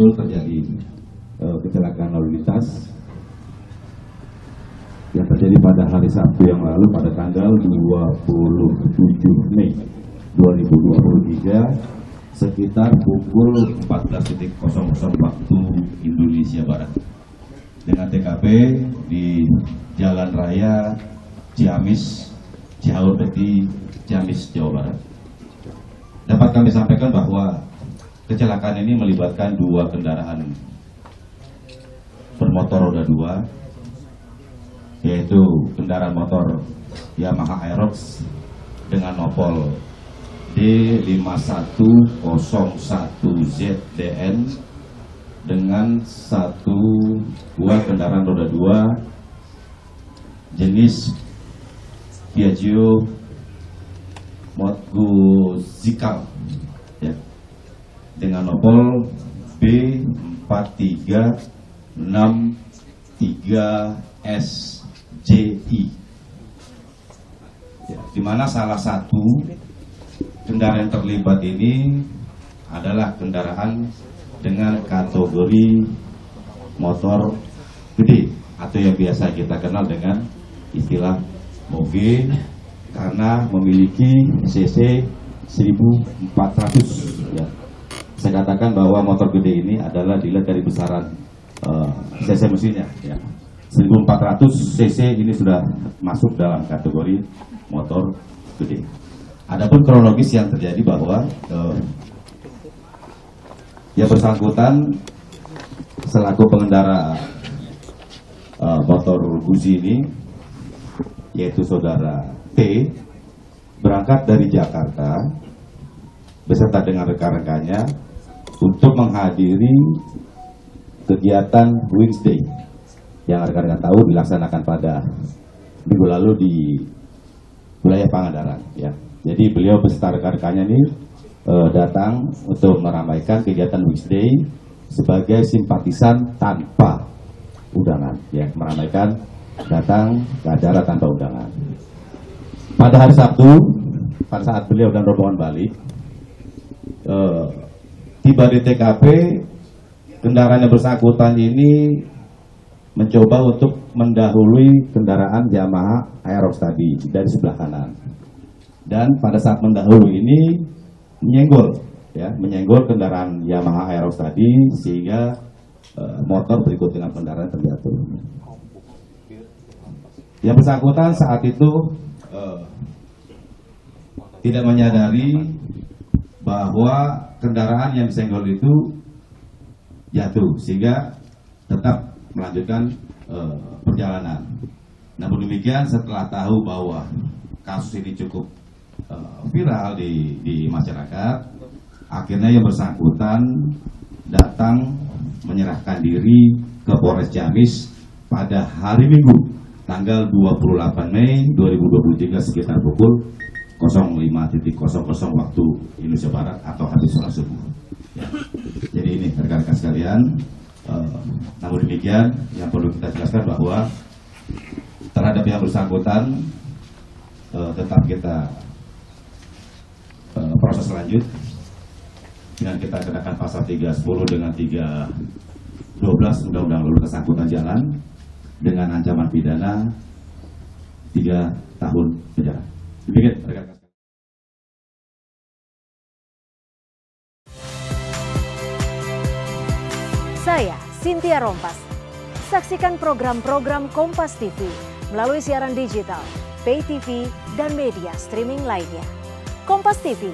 betul terjadi uh, kecelakaan lalu lintas yang terjadi pada hari Sabtu yang lalu pada tanggal 27 Mei 2023 sekitar pukul 14.00 waktu Indonesia Barat dengan TKP di Jalan Raya Ciamis, Ciaur Peti, Ciamis, Jawa Barat. Dapat kami sampaikan bahwa kecelakaan ini melibatkan dua kendaraan bermotor roda dua yaitu kendaraan motor Yamaha Aerox dengan nopol D5101ZDN dengan satu buah kendaraan roda dua jenis Piaggio Zikal ya, dengan nopol B4363S JI ya, di mana salah satu kendaraan terlibat ini adalah kendaraan dengan kategori motor gede atau yang biasa kita kenal dengan istilah moge karena memiliki cc 1400 ya. Saya katakan bahwa motor gede ini adalah dilihat dari besaran uh, cc mesinnya ya. 1400 cc ini sudah masuk dalam kategori motor gede. Adapun kronologis yang terjadi bahwa eh, yang bersangkutan selaku pengendara eh, motor Guzi ini yaitu saudara T berangkat dari Jakarta beserta dengan rekan-rekannya untuk menghadiri kegiatan Wings Day yang rekan-rekan tahu dilaksanakan pada minggu lalu di wilayah Pangandaran ya. Jadi beliau beserta rekan-rekannya ini e, datang untuk meramaikan kegiatan Day sebagai simpatisan tanpa undangan ya, meramaikan datang ke acara tanpa undangan. Pada hari Sabtu, pada saat beliau dan rombongan balik, tiba di TKP kendaraan yang bersangkutan ini mencoba untuk mendahului kendaraan Yamaha Aerox tadi dari sebelah kanan. Dan pada saat mendahului ini menyenggol ya, menyenggol kendaraan Yamaha Aerox tadi sehingga e, motor berikut dengan kendaraan terjatuh. Yang bersangkutan saat itu e, tidak menyadari bahwa kendaraan yang disenggol itu jatuh sehingga tetap melanjutkan uh, perjalanan. Namun demikian setelah tahu bahwa kasus ini cukup uh, viral di, di masyarakat, akhirnya yang bersangkutan datang menyerahkan diri ke Polres Ciamis pada hari Minggu tanggal 28 Mei 2023 sekitar pukul 05.00 waktu Indonesia Barat atau habis sholat subuh. Ya. Jadi ini rekan-rekan sekalian, Eh, namun demikian yang perlu kita jelaskan bahwa terhadap yang bersangkutan uh, tetap kita uh, proses lanjut dengan kita kenakan pasal 310 dengan 312 Undang-Undang Lalu Lintas Angkutan Jalan dengan ancaman pidana 3 tahun penjara. Saya Cynthia Rompas. Saksikan program-program Kompas TV melalui siaran digital, pay TV, dan media streaming lainnya. Kompas TV,